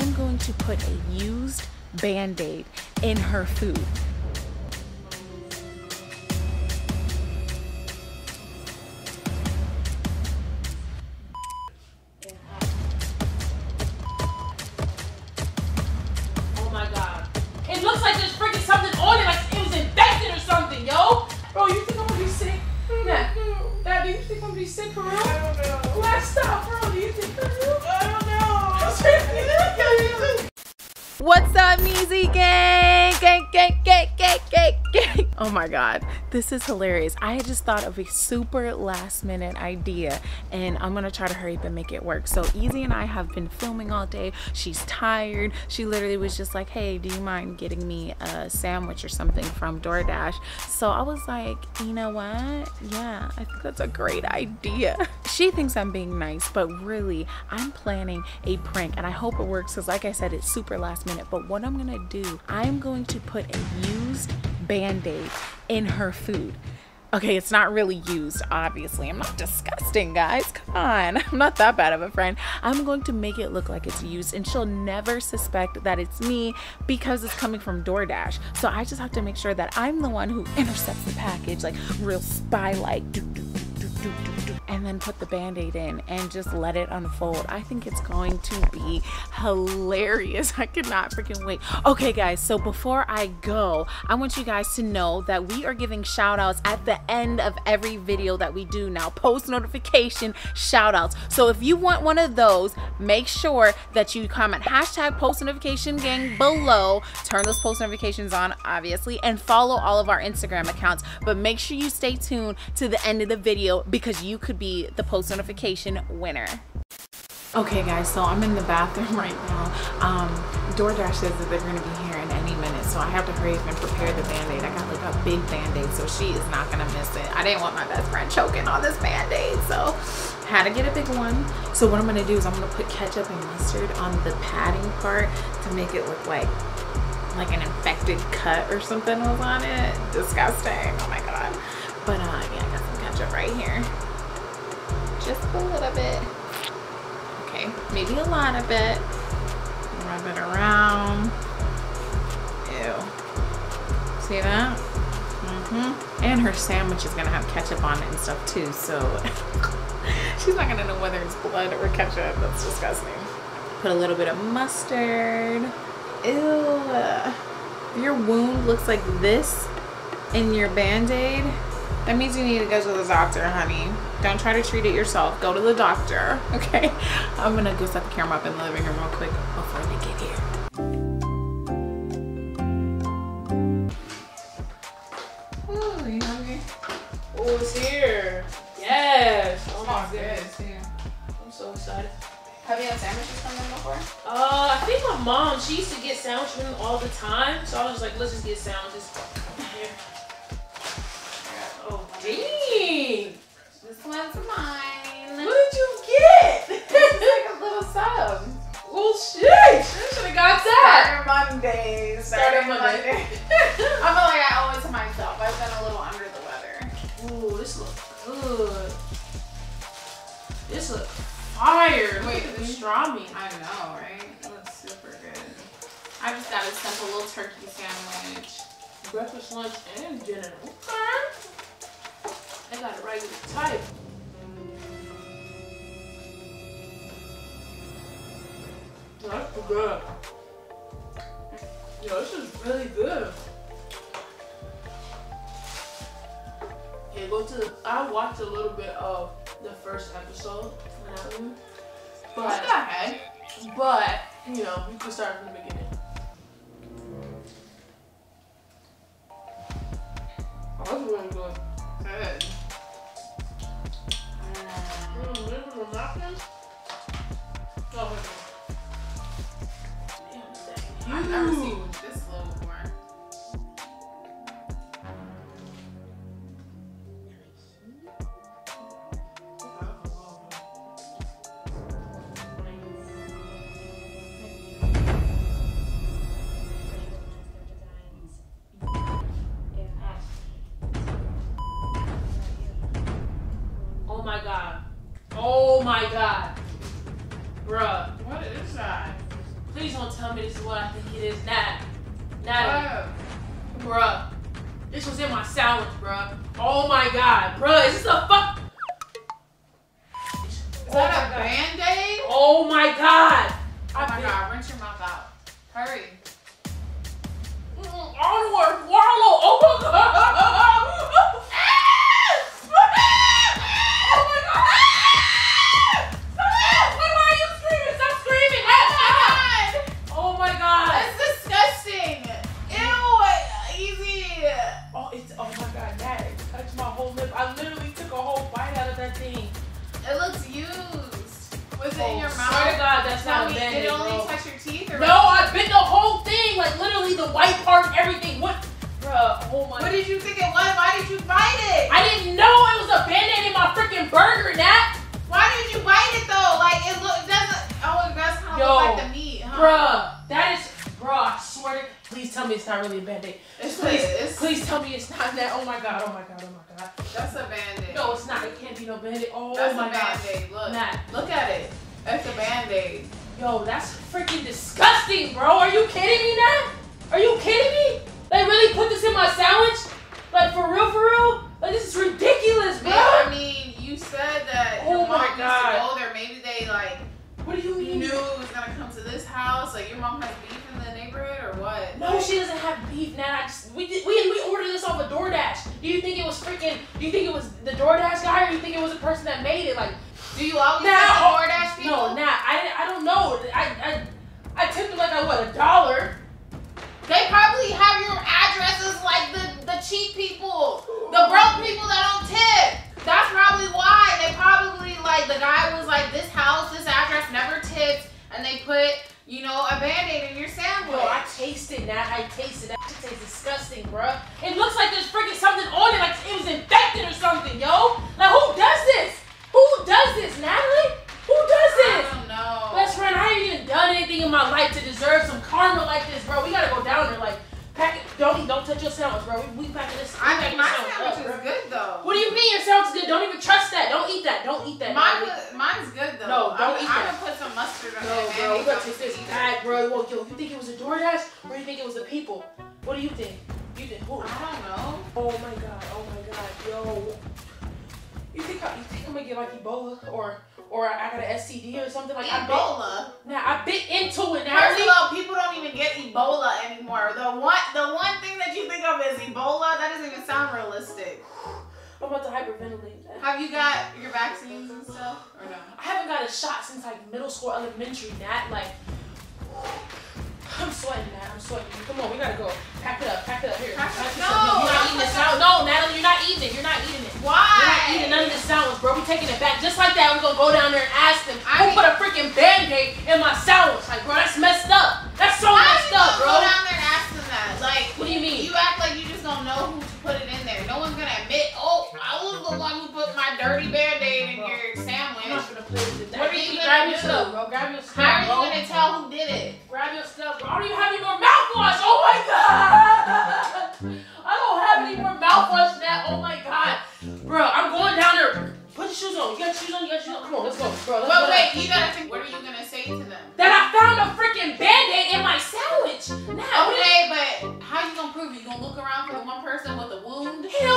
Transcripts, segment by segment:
I'm going to put a used band aid in her food. Oh my god. It looks like there's freaking something on it, like it was infected or something, yo. Bro, you think I'm gonna be sick? Nah. Dad, do you think I'm gonna be sick for real? I don't know. Last stop, bro. Do you think What's up, Neezy gang? Gang, gang, gang, gang, gang, gang. Oh my god, this is hilarious. I had just thought of a super last minute idea and I'm gonna try to hurry up and make it work. So Ezee and I have been filming all day. She's tired. She literally was just like, hey, do you mind getting me a sandwich or something from DoorDash? So I was like, you know what? Yeah, I think that's a great idea. She thinks I'm being nice, but really, I'm planning a prank and I hope it works because like I said, it's super last minute. But what I'm gonna do, I'm going to put a used band-aid in her food. Okay, it's not really used, obviously. I'm not disgusting, guys. Come on. I'm not that bad of a friend. I'm going to make it look like it's used, and she'll never suspect that it's me because it's coming from DoorDash. So I just have to make sure that I'm the one who intercepts the package, like real spy like and then put the band-aid in and just let it unfold. I think it's going to be hilarious. I cannot freaking wait. Okay guys so before i go i want you guys to know that we are giving shout outs at the end of every video that we do now. Post notification shout outs so if you want one of those make sure that you comment hashtag post notification gang below. Turn those post notifications on obviously and follow all of our instagram accounts. But make sure you stay tuned to the end of the video because you could be the post notification winner. Okay guys, so I'm in the bathroom right now. Um, DoorDash says that they're gonna be here in any minute, so I have to hurry up and prepare the Band-Aid. I got like a big Band-Aid, so she is not gonna miss it. I didn't want my best friend choking on this Band-Aid, so had to get a big one. So what I'm gonna do is I'm gonna put ketchup and mustard on the padding part to make it look like like an infected cut or something was on it. Disgusting, oh my God. But uh, yeah, I got some ketchup right here. Just a little bit. Okay, maybe a lot of it. Rub it around. Ew. See that? Mm-hmm. And her sandwich is gonna have ketchup on it and stuff too, so she's not gonna know whether it's blood or ketchup. That's disgusting. Put a little bit of mustard. Ew. Your wound looks like this in your band-aid. That means you need to go to the doctor, honey. Don't try to treat it yourself. Go to the doctor, okay? I'm gonna go set the camera up in the living room real quick before they get here. Oh, you hungry? Oh, it's here. Yes. Oh my goodness. I'm so excited. Have you had sandwiches from them before? Uh, I think my mom, she used to get sandwiches from them all the time. So I was like, let's just get sandwiches. Little turkey sandwich. Breakfast, lunch, and dinner. Okay. I got it right with the type. Mm. That's good. Yo, this is really good. Yeah, go to the, I watched a little bit of the first episode one. But, but, you know, you can start from the beginning. Oh, that's really good. Good. Mm, this is a napkin? Wait. Damn, I've never seen Bruh. This was in my sandwich, bruh. Oh my god. Bruh, is this a fuck? Is that a band-aid? Oh my god. Oh my god, rinse your mouth out. Hurry. Mm, I don't want to swallow. Oh my god. not really a band-aid. It's Please, it's, please tell me it's not that. Oh my god. Oh my god. Oh my god. That's a band-aid. No, it's not. It can't be no band-aid. Oh That's my a god. band-aid. Look. Nat. Look at it. That's a band-aid. Yo, that's freaking disgusting, bro. Are you kidding me, Nat? Are you kidding me? They really put this in my sandwich? Like for real, for real? Like this is ridiculous, bro. Man, I mean, you said that Oh your my mom used God. to go there. Maybe they like What do you mean? knew it was gonna come to this house. Like your mom has beef in the neighborhood or what? No, she doesn't have beef, Nat. I just we did, we we ordered this off of DoorDash. Do you think it was freaking? Do you think it was the DoorDash guy, or you think it was the person that made it? Like, Do you always Now- Oh my god, oh my god, yo. You think I, you think I'm gonna get like Ebola or or I got an STD or something like bit, Ebola. Now I bit into it. First of all, people don't even get Ebola anymore. The one, the one thing that you think of is Ebola. That doesn't even sound realistic. I'm about to hyperventilate. Have you got your vaccines and stuff, or no? I haven't got a shot since like middle school, elementary. That like. I'm sweating, Nat. I'm sweating. Come on, we gotta go. Pack it up. Pack it up. Here. Pack it- pack this No, up. You're not eating put this that- out. No, Natalie, you're not eating it. You're not eating it. Why? We're not eating none of this sandwich, bro. We're taking it back just like that. We're gonna go down there and ask them I who put a freaking band-aid in my sandwich. Like, bro, that's messed up. That's so How messed you up, bro. go down there and ask them that? Like, What do you mean? You act like you just don't know who to put it in there. No one's gonna admit, oh, I was the one who put my dirty band-aid in your sandwich. gonna play with it. What are you gonna your do? stuff, bro? Grab your stuff, How are you bro. gonna tell who did it? Grab your stuff, bro. I don't even have any more mouthwash. Oh my god! Shoes on. You got shoes on. You got shoes on. Come on, let's go, bro. Let's But go wait, you gotta think. What are you gonna say to them? That I found a freaking band-aid in my sandwich. Now, what Okay, but how you gonna prove it? You gonna look around for the one person with a wound? Hell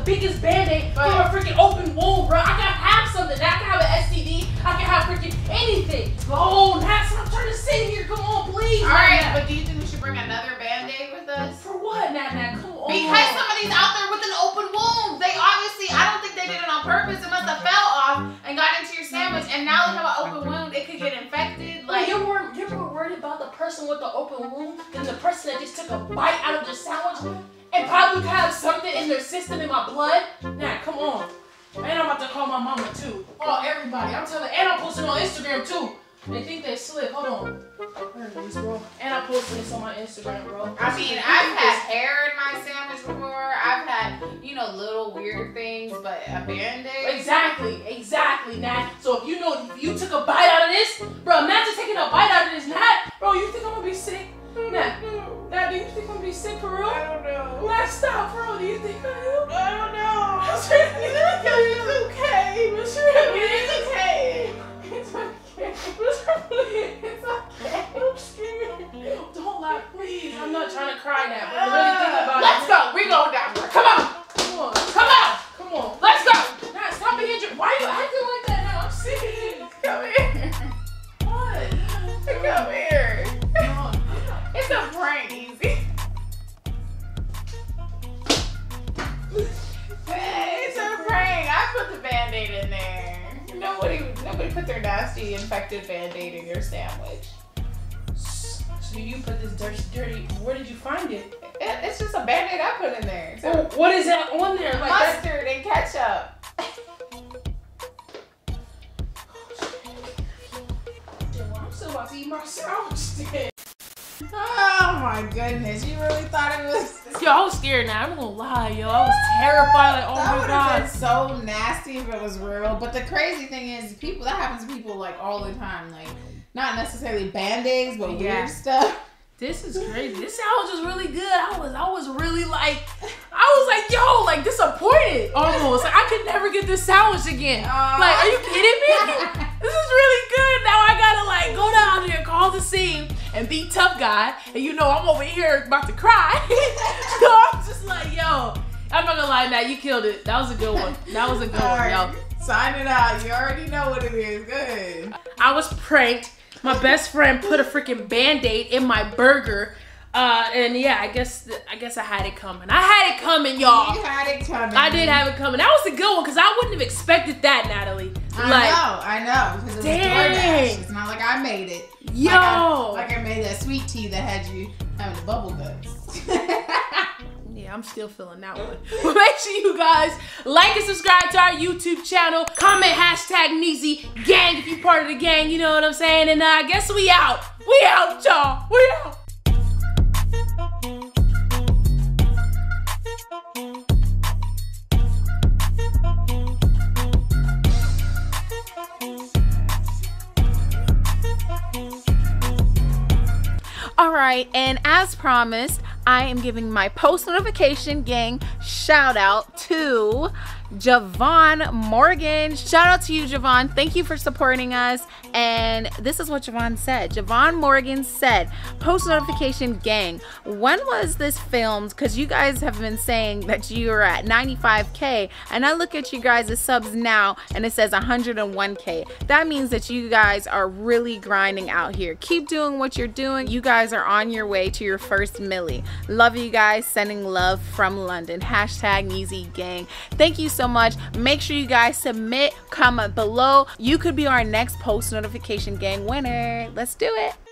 the biggest band-aid for a freaking open wound, bruh. I can have something. I can have an STD. I can have freaking anything. Oh, Nat, stop trying to sit here. Come on, please. All Nat, but do you think we should bring another band-aid with us? For what, Nat, Nat? Come on. Because somebody's out there with an open wound. They obviously, I don't think they did it on purpose. It must have fell off and got into your sandwich, and now they have an open wound. It could get infected. Oh, like Like, you're more you're more worried about the person with the open wound than the person that just took a bite out of the sandwich and probably have something in their system in my blood. Nah, come on. And I'm about to call my mama too. Oh, everybody. I'm telling and I'm posting on Instagram too. They think they slip. Hold on. And I posted this on my Instagram, bro. I mean, I've had hair in my sandwich before. I've had, you know, little weird things, but a band-aid. Exactly, exactly, Nat. So if you know if you took a bite out of this, bro, imagine taking a bite out of this. Do you think I'm gonna be sick for real? I don't know. Let's stop, bro. Do you think I am? I don't know. It's okay. It's It's okay. It's okay. It's okay. I'm scared. Don't laugh, please. I'm not trying to cry now, but really think about ah. Let's it. go. We going down So you put this dirty, dirty. Where did you find it? It, it's just a band-aid I put in there. So Oh, what is that on there? Like mustard and ketchup. Oh, well, I'm still about to eat my sandwich. Oh my goodness, you really thought it was. Yo, I was scared now. I'm gonna lie, yo. I was terrified. Like, oh that my would have been god. so nasty if it was real. But the crazy thing is, people that happens to people like all the time. Like not necessarily band aids, but Yeah. weird stuff. This is crazy. This sandwich is really good. I was, I was really like, I was like, yo, like disappointed almost. Like I could never get this sandwich again. Like, are you kidding me? This is really good. Now I gotta like go down there, call the scene, and be tough guy. And you know I'm over here about to cry. so I'm just like, yo, I'm not gonna lie, now you killed it. That was a good one. That was a good All one, yo. right, sign it out. You already know what it is. Good. I was pranked. My best friend put a freaking band-aid in my burger. Uh, and yeah, I guess I guess I had it coming. I had it coming, y'all. You had it coming. I did have it coming. That was a good one because I wouldn't have expected that, Natalie. I like, know, I know, because it was Dang. DoorDash. It's not like I made it. yo, Like I, like I made that sweet tea that had you having the bubble guts. yeah, I'm still feeling that one. But make sure you guys like and subscribe to our YouTube channel. Comment hashtag Neezy Gang if you part of the gang. You know what I'm saying? And uh, I guess we out. We out, y'all. We out. All right, and as promised, I am giving my post notification gang shout out to Javon Morgan. Shout out to you, Javon. Thank you for supporting us. And this is what Javon said. Javon Morgan said, Post notification gang, when was this filmed? Because you guys have been saying that you are at 95K, and I look at you guys' subs now and it says 101K. That means that you guys are really grinding out here. Keep doing what you're doing. You guys are on your way to your first milli. Love you guys. Sending love from London. Hashtag Neezy Gang. Thank you so much. Make sure you guys submit, comment below. You could be our next post notification gang winner. Let's do it.